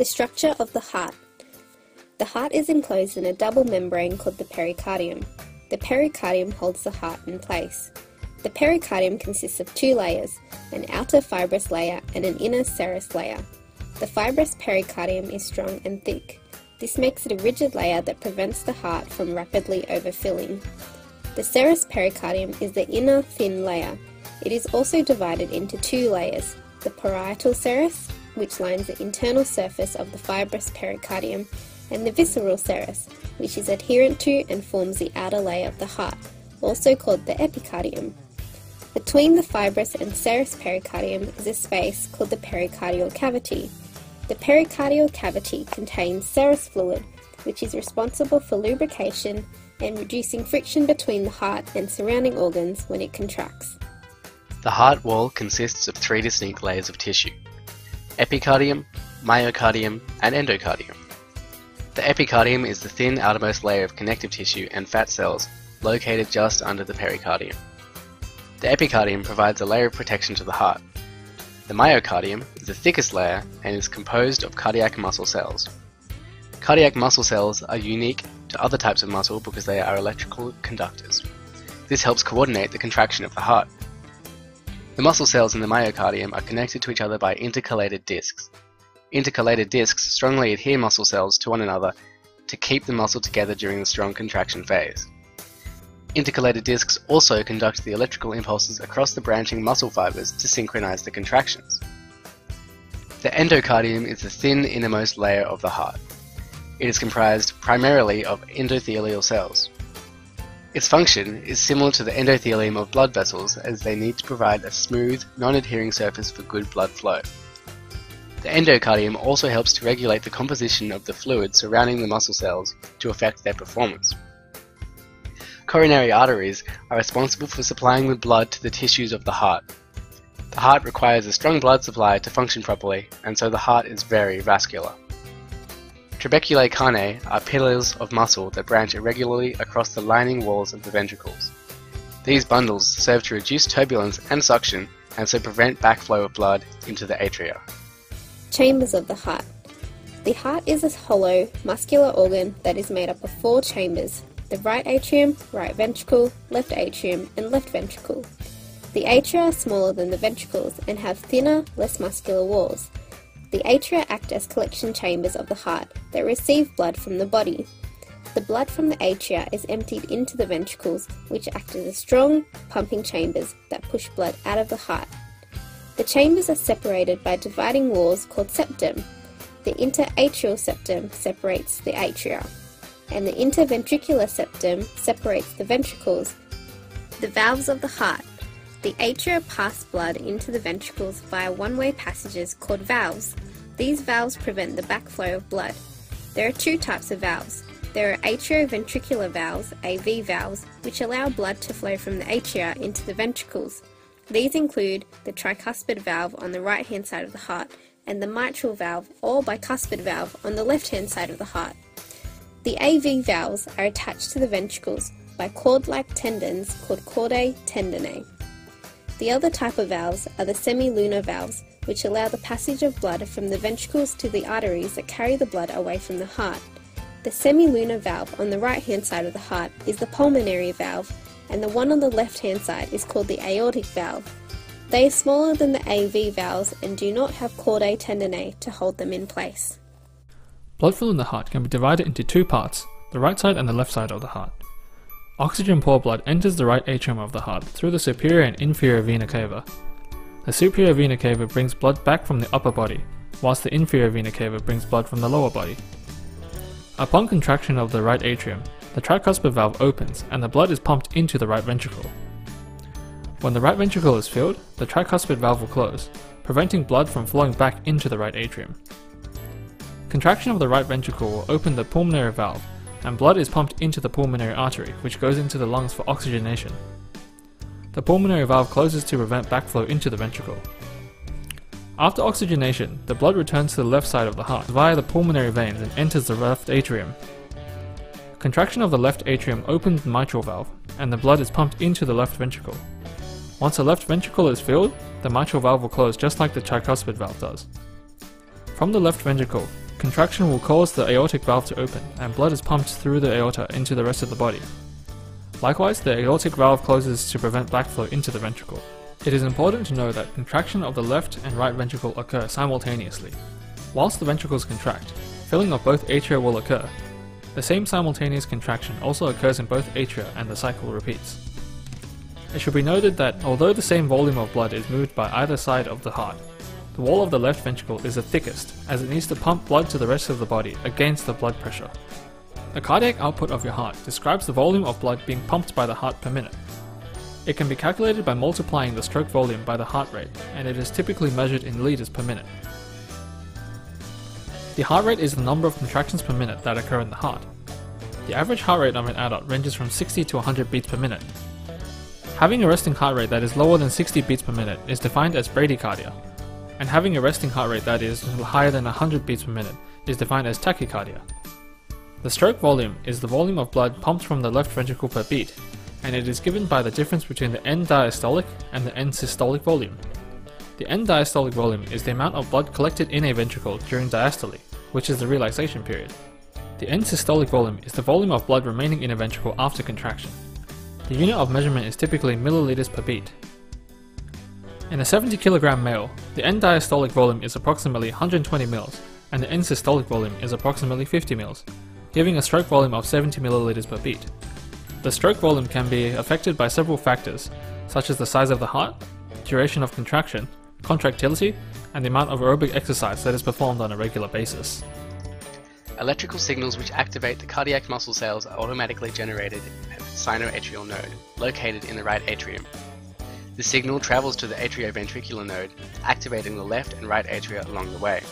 The structure of the heart. The heart is enclosed in a double membrane called the pericardium. The pericardium holds the heart in place. The pericardium consists of two layers, an outer fibrous layer and an inner serous layer. The fibrous pericardium is strong and thick. This makes it a rigid layer that prevents the heart from rapidly overfilling. The serous pericardium is the inner thin layer. It is also divided into two layers, the parietal serous, which lines the internal surface of the fibrous pericardium, and the visceral serous, which is adherent to and forms the outer layer of the heart, also called the epicardium. Between the fibrous and serous pericardium is a space called the pericardial cavity. The pericardial cavity contains serous fluid, which is responsible for lubrication and reducing friction between the heart and surrounding organs when it contracts. The heart wall consists of three distinct layers of tissue epicardium, myocardium, and endocardium. The epicardium is the thin outermost layer of connective tissue and fat cells located just under the pericardium. The epicardium provides a layer of protection to the heart. The myocardium is the thickest layer and is composed of cardiac muscle cells. Cardiac muscle cells are unique to other types of muscle because they are electrical conductors. This helps coordinate the contraction of the heart. The muscle cells in the myocardium are connected to each other by intercalated discs. Intercalated discs strongly adhere muscle cells to one another to keep the muscle together during the strong contraction phase. Intercalated discs also conduct the electrical impulses across the branching muscle fibers to synchronize the contractions. The endocardium is the thin innermost layer of the heart. It is comprised primarily of endothelial cells. Its function is similar to the endothelium of blood vessels as they need to provide a smooth, non-adhering surface for good blood flow. The endocardium also helps to regulate the composition of the fluid surrounding the muscle cells to affect their performance. Coronary arteries are responsible for supplying the blood to the tissues of the heart. The heart requires a strong blood supply to function properly, and so the heart is very vascular. Trabeculae carneae are pillars of muscle that branch irregularly across the lining walls of the ventricles. These bundles serve to reduce turbulence and suction and so prevent backflow of blood into the atria. Chambers of the heart. The heart is a hollow, muscular organ that is made up of four chambers the right atrium, right ventricle, left atrium, and left ventricle. The atria are smaller than the ventricles and have thinner, less muscular walls. The atria act as collection chambers of the heart that receive blood from the body. The blood from the atria is emptied into the ventricles, which act as strong, pumping chambers that push blood out of the heart. The chambers are separated by dividing walls called septum. The interatrial septum separates the atria, and the interventricular septum separates the ventricles. The valves of the heart. The atria pass blood into the ventricles via one-way passages called valves. These valves prevent the backflow of blood. There are two types of valves. There are atrioventricular valves, AV valves, which allow blood to flow from the atria into the ventricles. These include the tricuspid valve on the right hand side of the heart and the mitral valve or bicuspid valve on the left hand side of the heart. The AV valves are attached to the ventricles by cord like tendons called chordae tendineae. The other type of valves are the semilunar valves, which allow the passage of blood from the ventricles to the arteries that carry the blood away from the heart. The semilunar valve on the right hand side of the heart is the pulmonary valve, and the one on the left hand side is called the aortic valve. They are smaller than the AV valves and do not have chordae tendineae to hold them in place. Blood flow in the heart can be divided into two parts, the right side and the left side of the heart. Oxygen poor blood enters the right atrium of the heart through the superior and inferior vena cava. The superior vena cava brings blood back from the upper body, whilst the inferior vena cava brings blood from the lower body. Upon contraction of the right atrium, the tricuspid valve opens and the blood is pumped into the right ventricle. When the right ventricle is filled, the tricuspid valve will close, preventing blood from flowing back into the right atrium. Contraction of the right ventricle will open the pulmonary valve and blood is pumped into the pulmonary artery, which goes into the lungs for oxygenation. The pulmonary valve closes to prevent backflow into the ventricle. After oxygenation, the blood returns to the left side of the heart via the pulmonary veins and enters the left atrium. Contraction of the left atrium opens the mitral valve, and the blood is pumped into the left ventricle. Once the left ventricle is filled, the mitral valve will close just like the tricuspid valve does. From the left ventricle, Contraction will cause the aortic valve to open, and blood is pumped through the aorta into the rest of the body. Likewise, the aortic valve closes to prevent backflow into the ventricle. It is important to know that contraction of the left and right ventricle occur simultaneously. Whilst the ventricles contract, filling of both atria will occur. The same simultaneous contraction also occurs in both atria and the cycle repeats. It should be noted that although the same volume of blood is moved by either side of the heart, the wall of the left ventricle is the thickest as it needs to pump blood to the rest of the body against the blood pressure. The cardiac output of your heart describes the volume of blood being pumped by the heart per minute. It can be calculated by multiplying the stroke volume by the heart rate, and it is typically measured in liters per minute. The heart rate is the number of contractions per minute that occur in the heart. The average heart rate of an adult ranges from 60 to 100 beats per minute. Having a resting heart rate that is lower than 60 beats per minute is defined as bradycardia, and having a resting heart rate that is higher than 100 beats per minute is defined as tachycardia. The stroke volume is the volume of blood pumped from the left ventricle per beat, and it is given by the difference between the end diastolic and the end systolic volume. The end diastolic volume is the amount of blood collected in a ventricle during diastole, which is the relaxation period. The end systolic volume is the volume of blood remaining in a ventricle after contraction. The unit of measurement is typically milliliters per beat. In a 70 kg male, the end diastolic volume is approximately 120 ml, and the end systolic volume is approximately 50 ml, giving a stroke volume of 70 ml per beat. The stroke volume can be affected by several factors, such as the size of the heart, duration of contraction, contractility, and the amount of aerobic exercise that is performed on a regular basis. Electrical signals which activate the cardiac muscle cells are automatically generated at the sinoatrial node, located in the right atrium. The signal travels to the atrioventricular node, activating the left and right atria along the way.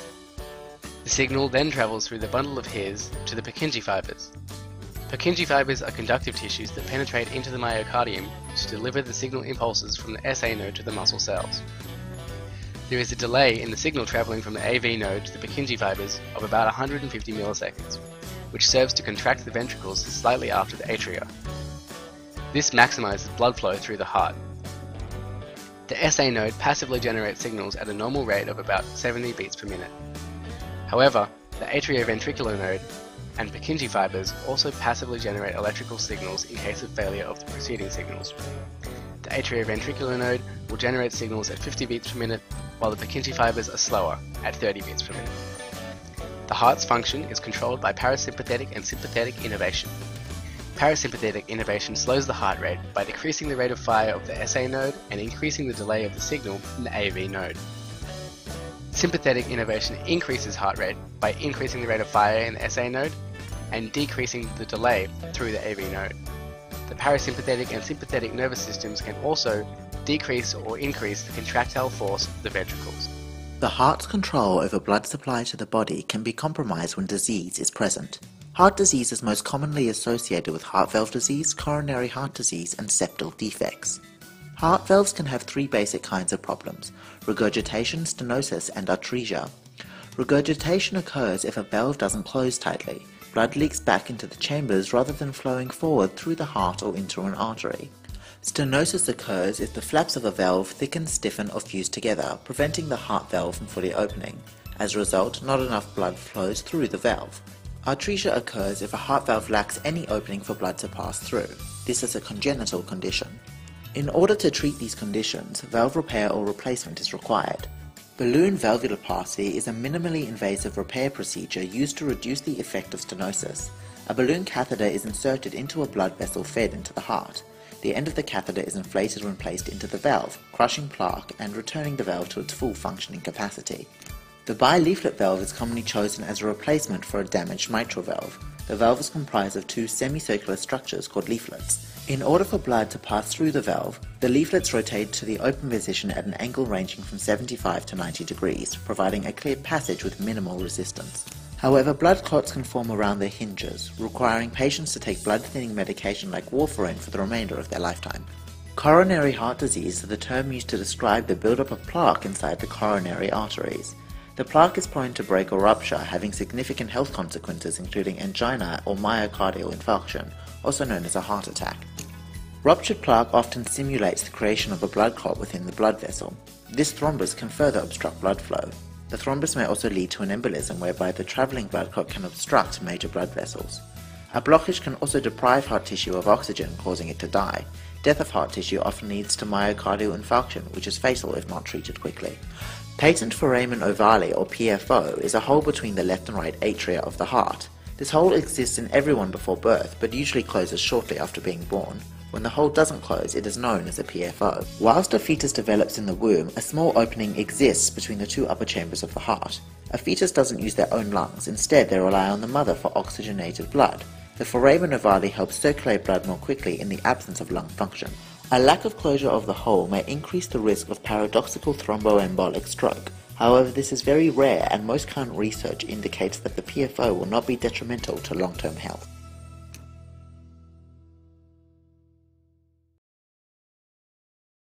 The signal then travels through the bundle of His to the Purkinje fibers, Purkinje fibers are conductive tissues that penetrate into the myocardium to deliver the signal impulses from the SA node to the muscle cells. There is a delay in the signal travelling from the AV node to the Purkinje fibers of about 150 milliseconds, which serves to contract the ventricles slightly after the atria. This maximizes blood flow through the heart. The SA node passively generates signals at a normal rate of about 70 beats per minute. However, the atrioventricular node and Purkinje fibers also passively generate electrical signals in case of failure of the preceding signals. The atrioventricular node will generate signals at 50 beats per minute, while the Purkinje fibers are slower, at 30 beats per minute. The heart's function is controlled by parasympathetic and sympathetic innervation. Parasympathetic innervation slows the heart rate by decreasing the rate of fire of the SA node and increasing the delay of the signal in the AV node. Sympathetic innervation increases heart rate by increasing the rate of fire in the SA node and decreasing the delay through the AV node. The parasympathetic and sympathetic nervous systems can also decrease or increase the contractile force of the ventricles. The heart's control over blood supply to the body can be compromised when disease is present. Heart disease is most commonly associated with heart valve disease, coronary heart disease, and septal defects. Heart valves can have three basic kinds of problems regurgitation, stenosis, and atresia. Regurgitation occurs if a valve doesn't close tightly, blood leaks back into the chambers rather than flowing forward through the heart or into an artery. Stenosis occurs if the flaps of a valve thicken, stiffen, or fuse together, preventing the heart valve from fully opening. As a result, not enough blood flows through the valve. Atresia occurs if a heart valve lacks any opening for blood to pass through. This is a congenital condition. In order to treat these conditions, valve repair or replacement is required. Balloon valvuloplasty is a minimally invasive repair procedure used to reduce the effect of stenosis. A balloon catheter is inserted into a blood vessel fed into the heart. The end of the catheter is inflated when placed into the valve, crushing plaque and returning the valve to its full functioning capacity. The bileaflet valve is commonly chosen as a replacement for a damaged mitral valve. The valve is comprised of two semicircular structures called leaflets. In order for blood to pass through the valve, the leaflets rotate to the open position at an angle ranging from 75 to 90 degrees, providing a clear passage with minimal resistance. However, blood clots can form around their hinges, requiring patients to take blood thinning medication like warfarin for the remainder of their lifetime. Coronary heart disease is the term used to describe the buildup of plaque inside the coronary arteries. The plaque is prone to break or rupture, having significant health consequences including angina or myocardial infarction, also known as a heart attack. Ruptured plaque often simulates the creation of a blood clot within the blood vessel. This thrombus can further obstruct blood flow. The thrombus may also lead to an embolism whereby the travelling blood clot can obstruct major blood vessels. A blockage can also deprive heart tissue of oxygen, causing it to die. Death of heart tissue often leads to myocardial infarction, which is fatal if not treated quickly. Patent foramen ovale, or PFO, is a hole between the left and right atria of the heart. This hole exists in everyone before birth, but usually closes shortly after being born. When the hole doesn't close, it is known as a PFO. Whilst a fetus develops in the womb, a small opening exists between the two upper chambers of the heart. A fetus doesn't use their own lungs, instead they rely on the mother for oxygenated blood. The foramen ovale helps circulate blood more quickly in the absence of lung function. A lack of closure of the hole may increase the risk of paradoxical thromboembolic stroke. However, this is very rare and most current research indicates that the PFO will not be detrimental to long-term health.